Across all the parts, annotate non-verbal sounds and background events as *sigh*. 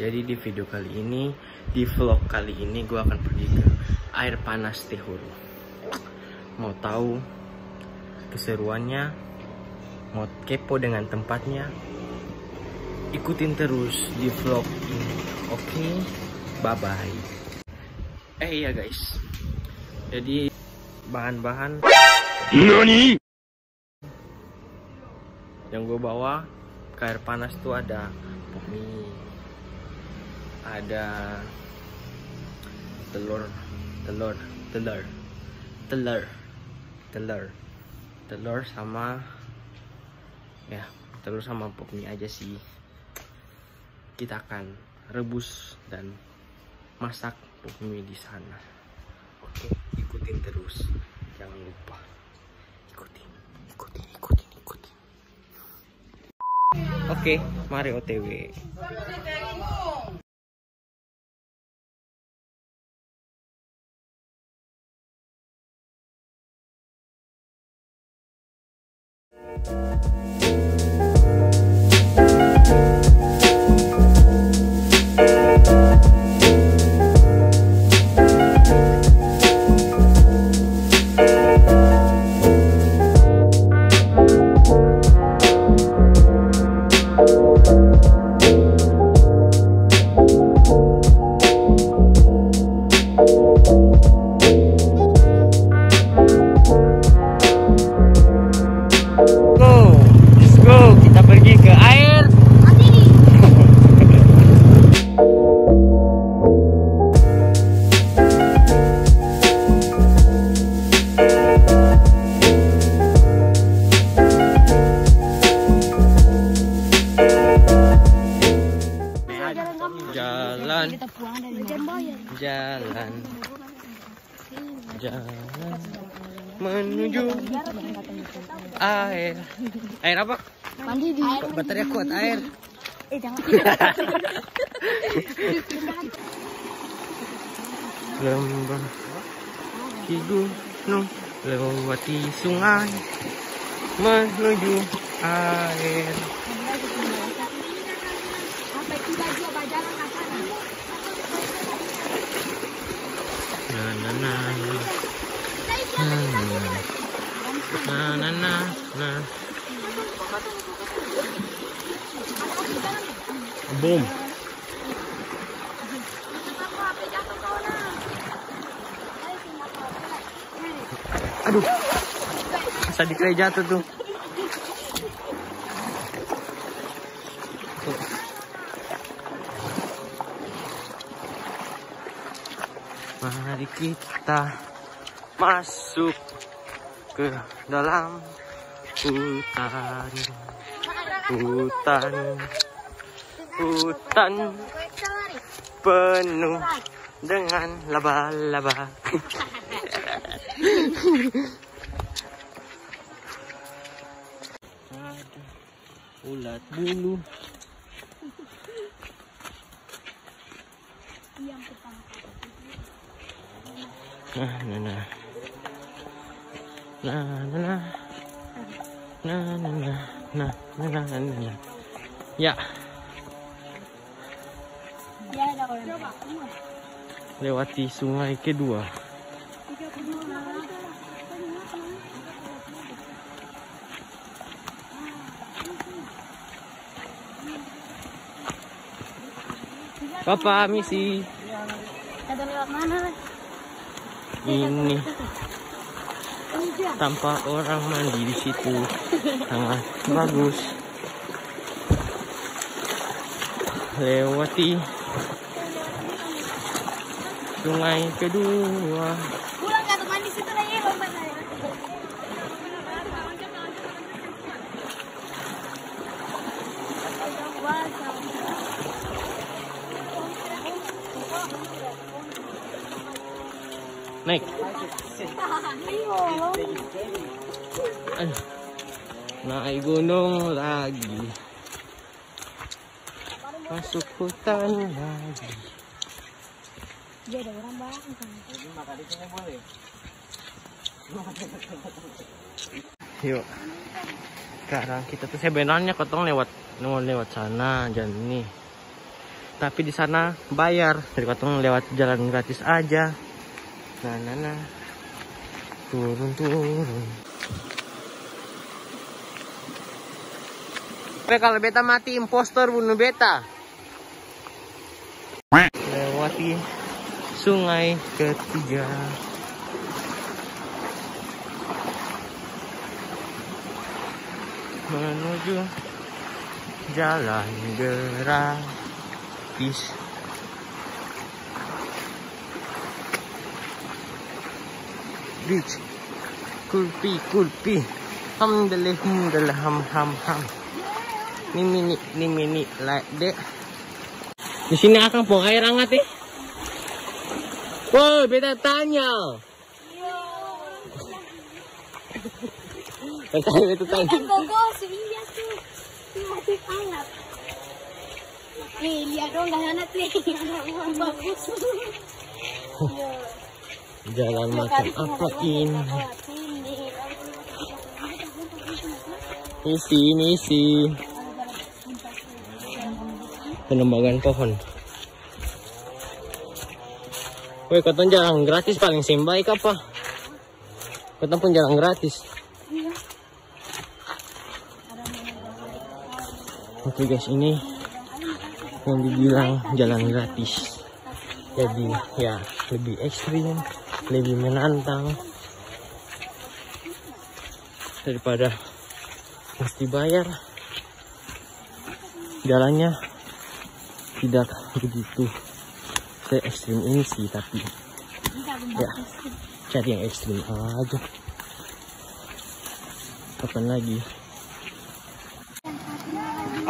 Jadi di video kali ini, di vlog kali ini gue akan pergi ke air panas Tehuru. Mau tahu keseruannya, mau kepo dengan tempatnya, ikutin terus di vlog ini. Oke, bye bye. Eh iya guys, jadi bahan-bahan NANI? yang gue bawa ke air panas tuh ada mie ada telur telur telur telur telur telur sama ya telur sama pop mie aja sih. Kita akan rebus dan masak pop mie di sana. Oke ikutin terus. Jangan lupa. Ikutin ikutin ikutin ikutin. Oke, mari OTW. Música Baterainya kuat air. Eh jangan. Lembah di gunung lewati sungai menuju air. Na na na hmm. na na na na. Boom. Aduh. Masa di jatuh tuh Tuh. Mari kita masuk ke dalam hutan. Hutan hutan penuh dengan laba-laba. Ulat bulu. Nah, nah, nah. Nah, nah, nah. Nah, nah, nah. Nah, nah, nah, nah, Ya lewati sungai kedua. Papa, misi. Ada lewat mana? Ini tanpa orang mandi di situ sangat bagus. Lewati sungai kedua. Pulang ke teman di situ lagi lompat saya. Naik. Aduh. Naik gunung lagi. Masuk hutan lagi. Dia ada orang bareng kan. Yuk. Sekarang kita tuh sebenarnya ketong lewat lewat lewat sana dan ini. Tapi di sana bayar. Jadi katong lewat jalan gratis aja. Nah, nah, nah. Turun, turun. Tapi kalau beta mati impostor bunuh beta. Lewati sungai ketiga. Menuju jalan gratis. Beach. Kulpi, kulpi. Hamdalah, hamdalah, ham, ham, ham. Ini mini, ini mini, like dek. Di sini akan buang air hangat eh. Woi, beta tanya. Beta beta tanya. Si Iya tuh. Ini mati hangat. Nih, lihat dong gak hangat nih. Anak bagus. Iya. Jalan macam apa ini? Misi, misi. Penembangan pohon. Woi, kau jalan gratis paling simbaik apa? Kau pun jalan gratis. Oke guys, ini yang dibilang jalan gratis. Jadi ya lebih ekstrim, lebih menantang daripada mesti bayar. Jalannya tidak begitu se ekstrim ini sih, tapi ya cari yang ekstrim aja. Kapan lagi?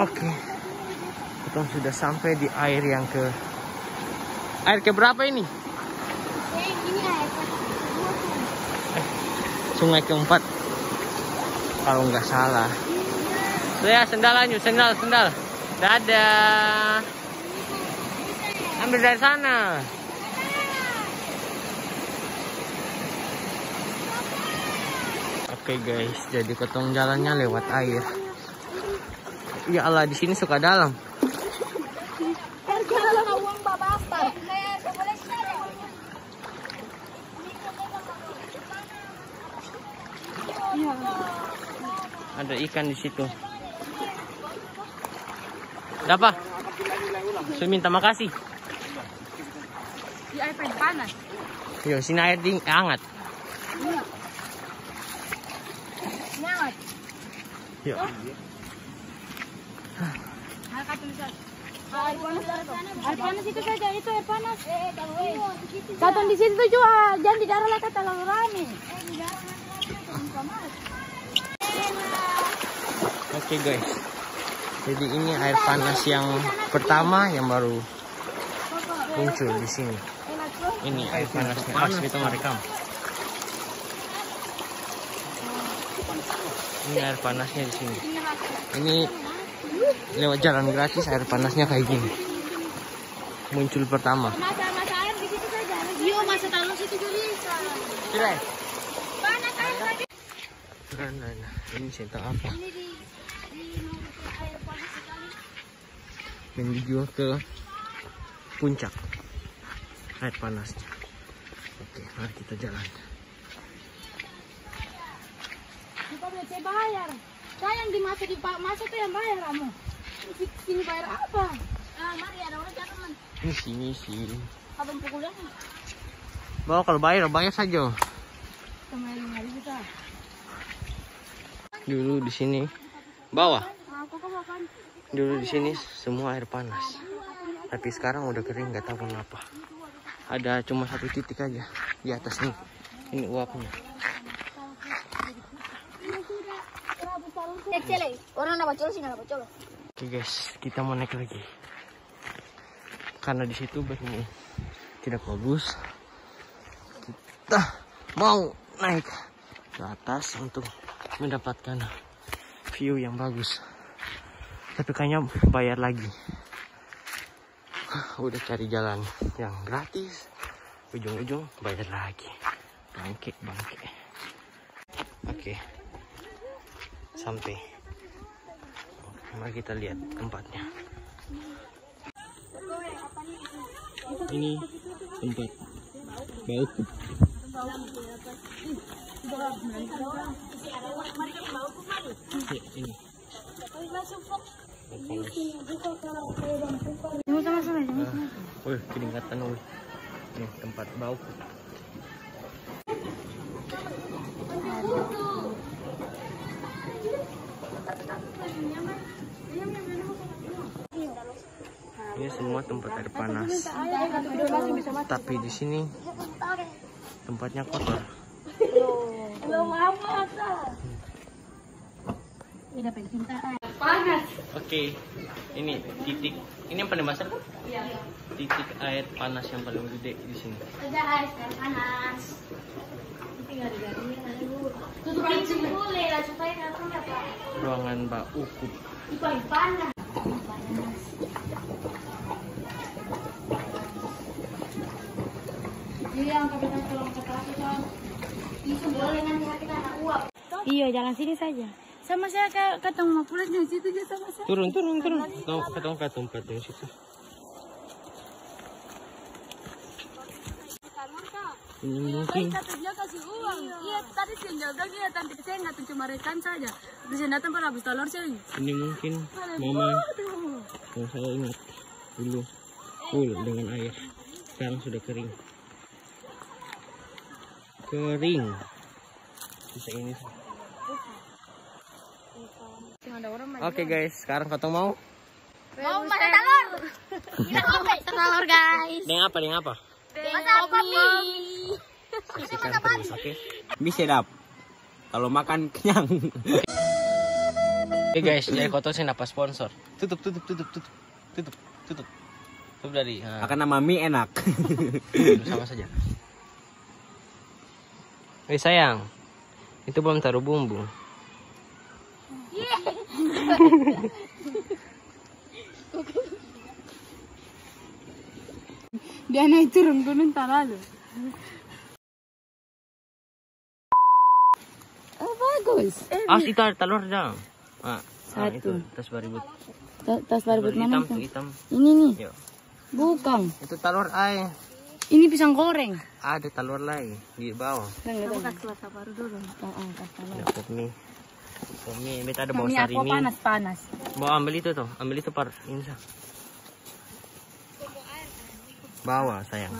Oke, kita sudah sampai di air yang ke air ke berapa ini? Ini air. Sungai keempat, kalau nggak salah. Saya sendal lanjut, sendal, sendal. Dadah. Ambil dari sana. Oke guys, jadi ketong jalannya lewat air. Ya Allah, di sini suka dalam. Ada ikan di situ. Ada apa? Saya minta makasih. Di air panas. Yo, sini air ding hangat. Nyangat. Yuk. Angkat tulisan. Air panas, air panas itu saja, itu air panas. Datang di situ juga, jangan di daerah lah terlalu rame. Oke guys. Jadi ini air panas yang pertama yang baru muncul di sini. Ini air panasnya. Mas kita merekam. Ini air panasnya di sini. Ini lewat jalan gratis air panasnya kayak gini. Muncul pertama. Iya. Nah, nah, nah. Ini sentak apa? Ini di di air panas sekali. menuju ke puncak air panasnya. Oke, mari kita jalan. Kita BC bayar. Saya yang dimasuk di Pak masuk tuh yang bayar kamu. Sini bayar apa? Ah, mari ada orang jatuh man. Ini sini sih. Abang pukulnya Bawa kalau bayar, bayar saja. lima ribu kita. Dulu di sini bawah. Makan. Dulu di sini semua air panas. Tapi sekarang udah kering, nggak tahu kenapa. Ada cuma satu titik aja di atas nih. Ini uapnya. Oke guys, kita mau naik lagi. Karena di situ begini tidak bagus. Kita mau naik ke atas untuk mendapatkan view yang bagus. Tapi kayaknya bayar lagi. Udah cari jalan yang gratis, ujung-ujung bayar lagi. Bangke, bangke. Oke, sampai. Mari kita lihat tempatnya. ini tempat bauku. Ya, ini. Wih, keringatan wih. Nih tempat bauku. Ini semua tempat air panas. Tapi di sini tempatnya kotor. Oke, ini titik. Ini yang paling besar kan? Titik air panas yang paling gede di sini. panas. Supaya nggak apa. Ruangan Mbak Ukup. Panas. Iya, jalan sini saja. Sama saya ke ketemu pulang di situ aja sama saya. Turun, turun, turun. Ketemu ketemu ke tempat yang situ. Ini mungkin Kata dia kasih uang. Iya, tadi saya jaga dia tapi saya nggak tuh cuma rekan saja. Terus saya datang habis telur saya. ini mungkin mama yang saya ingat dulu full dengan air. Sekarang sudah kering. Kering. Bisa ini. Oke guys, sekarang kau mau? Mau makan telur? *laughs* Kita mau telur guys. Dengan apa? Dengan apa? Masak kopi. Saksikan terus, oke? Bisa dap. Kalau makan *laughs* kenyang. Oke guys, jadi kotor saya dapat sponsor. Tutup, tutup, tutup, tutup, tutup, tutup. Tutup dari. Nah, Makan nama mie enak. sama saja. Eh sayang, itu belum taruh bumbu. Dia naik turun gunung lalu. Oh bagus. Ah, itu ada telur dong. Ah, ah, Satu. itu tas baribut. Tas baru Telur mana hitam, itu? hitam. Ini nih. Yuk. Bukan. Itu telur ay. Ini pisang goreng. Ada telur lagi di bawah. Kamu kasih kelas baru dulu. Pop mie. Pop mie, ini ada bawang sari mie. panas panas. Bawa ambil itu tuh, ambil itu par ini sah. Bawa sayang.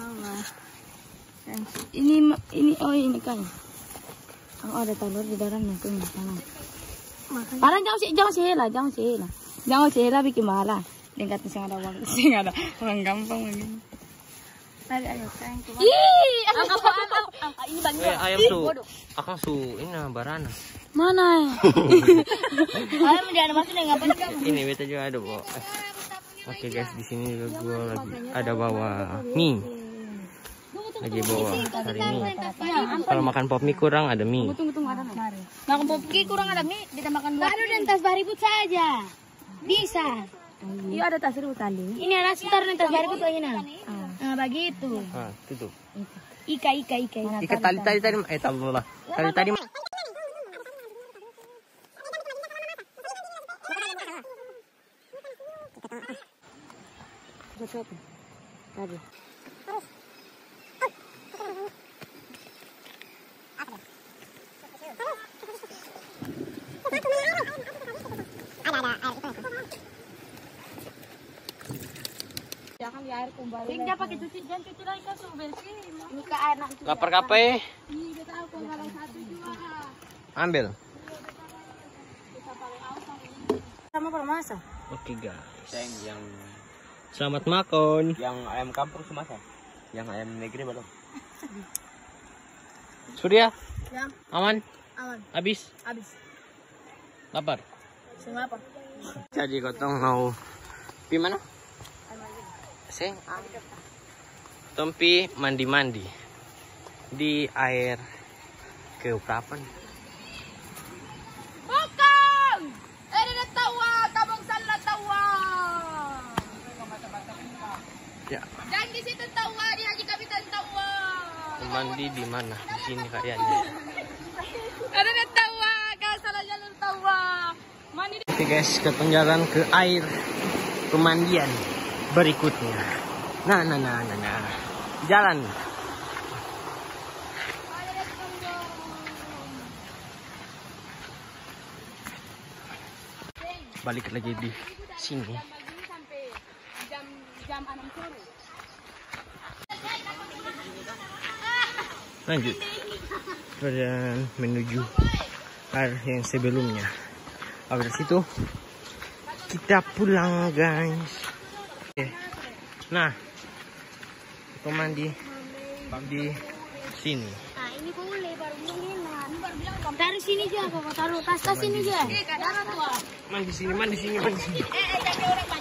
Ini ma- ini oh ini kan. Oh ada telur di dalamnya tuh sana. Parang jangan sih jangan sih lah, jangan sih lah. Jangan sih lah bikin malah. Dengan sih ada uang, *laughs* sih ada orang gampang. Ayo ayo sayang coba. Ih. Ini bang. Eh, ayam tuh. Akang su ini barana. Mana? *laughs* Ayam dia ada masuk dengan apa Ini beta juga ada. Eh. Oke guys, di sini juga gua lagi ada bawa mie. Lagi bawa sari mie. Kalau makan pop mie kurang ada mie. Tunggu tunggu ada mari. Makan popki kurang ada mie, ditambahkan dua. Baru dan tas baribut saja. Bisa. Iya ada tas ribut tadi. Ini ada setar dan tas baribut lagi nah. Nah begitu. Ah, tutup. Ika ika ika. Ikat tali tadi tadi eh tali lah. Tali tadi Tadi. Air kembali. Tinggal pakai cuci, jangan cuci lagi kan sudah bersih. Ini ke air nanti. Lapar kape. Ini kita tahu kalau satu juga. Ambil. Sama permasa. Oke guys. Sayang yang Selamat makan. yang ayam kampung semasa. Yang ayam negeri belum. Surya, Ya, aman? aman. Habis? Habis. Lapar? Semua apa? Jadi kotong mau pi mana? Seng. Tompi mandi-mandi di air keuprapan. Bukan! Eh, ada tawa, kabang salah tawa. Ya, Dan di situ tawa, di Haji Kapitan tawa. mandi di mana? Di sini kayaknya. Ada tawa, kau salah jalur tawa. Mandi di Oke guys, ketenggaran ke air pemandian berikutnya. Nah, nah, nah, nah, nah. Jalan. Balik lagi di sini. jam jam 6 sore. Lanjut. Dan menuju air yang sebelumnya. Habis situ kita pulang guys. Nah, kita mandi di sini. Nah, ini boleh baru bilang Taruh sini aja, taruh tas tas sini aja. Mandi sini, mandi sini, mandi sini. Eh, jadi orang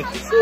Sampai